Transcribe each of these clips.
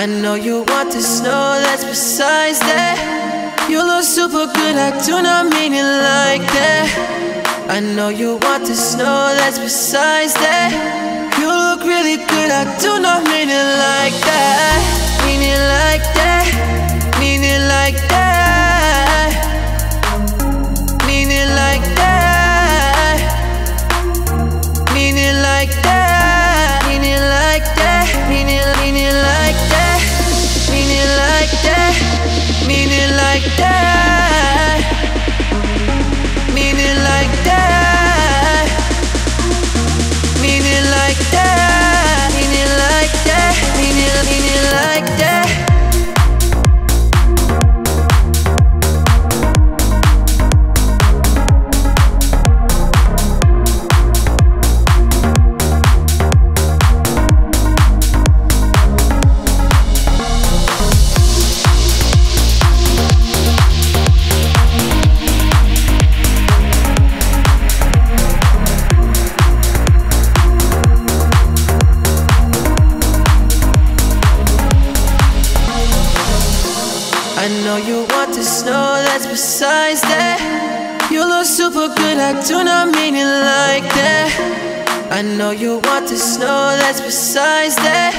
I know you want to know that's besides that. You look super good, I do not mean it like that. I know you want to know that's besides that. You look really good, I do not mean it like that. Mean it like that. Mean it like that. Know you want to snow that's besides that. You look super good, I do not mean it like that. I know you want to snow that's besides that.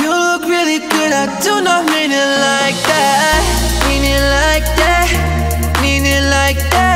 You look really good, I do not mean it like that. Mean it like that. Mean it like that.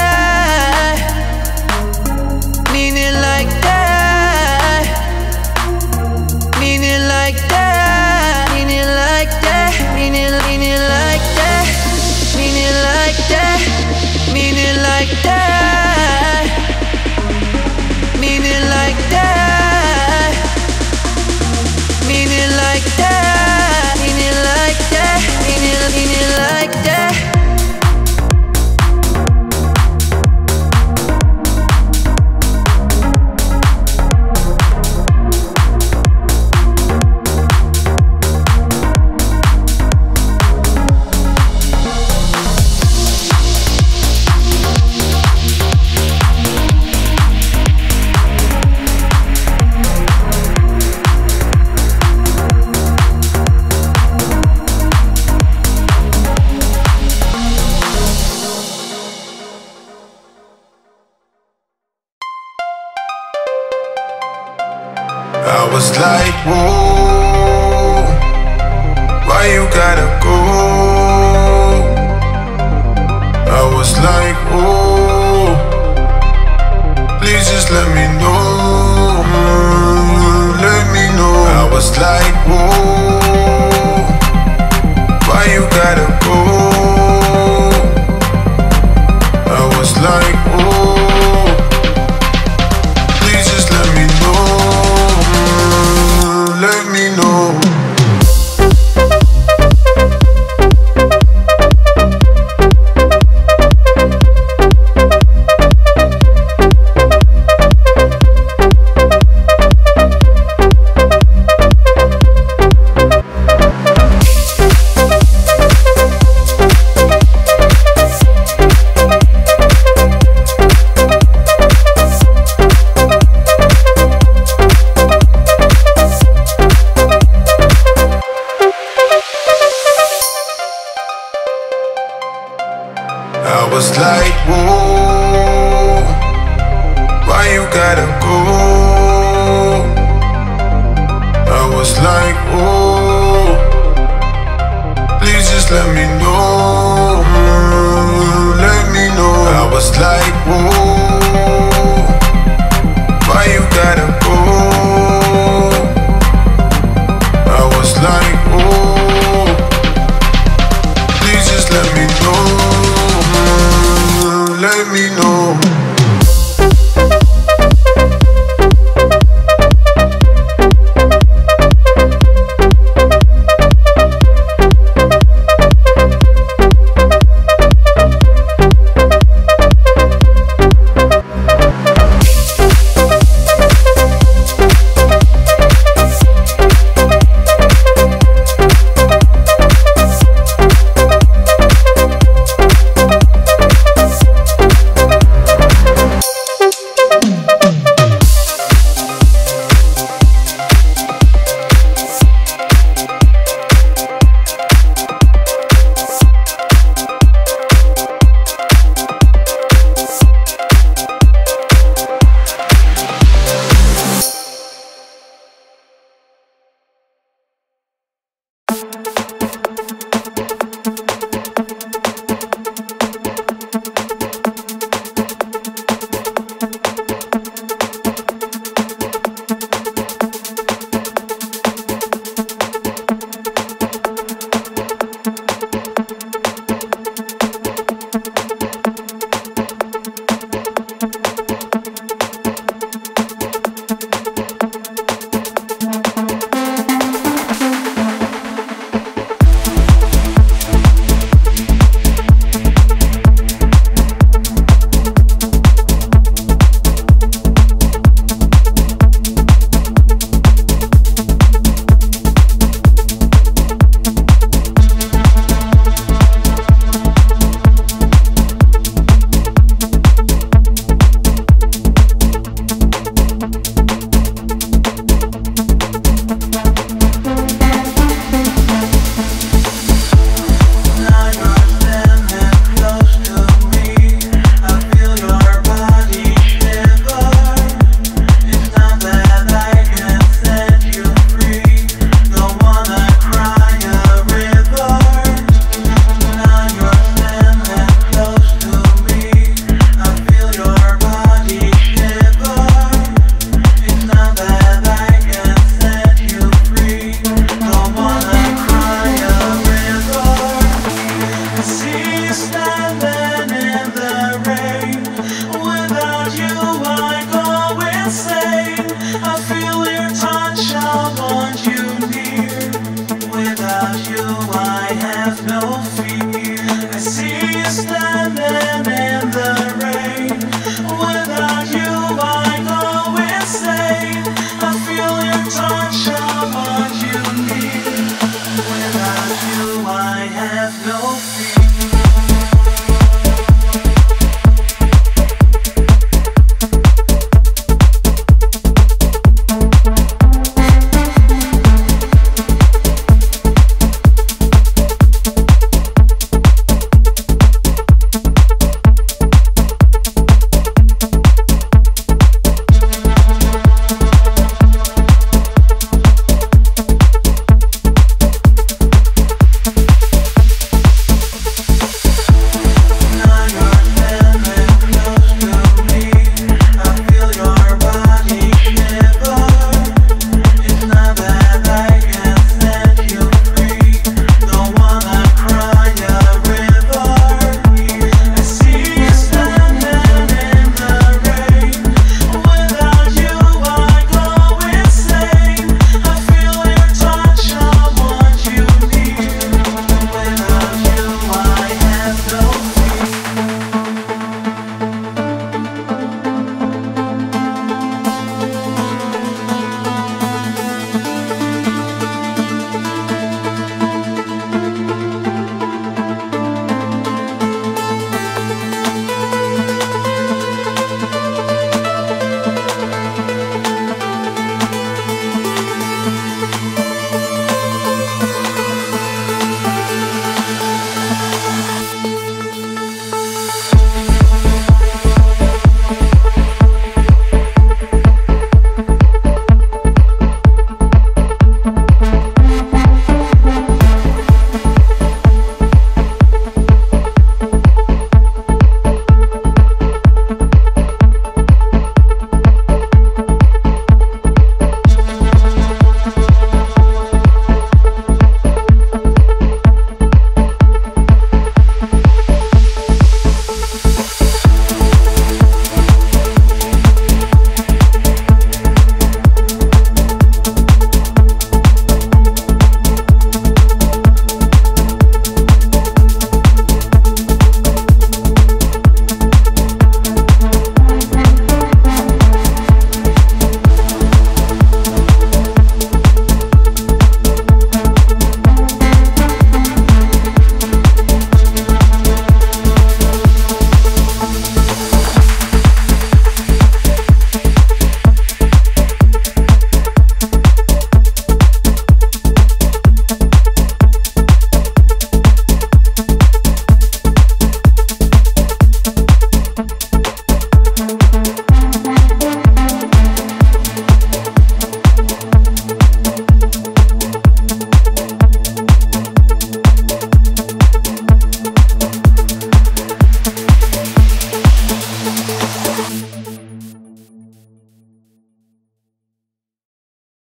I was like, whoa, why you gotta go? I was like, whoa,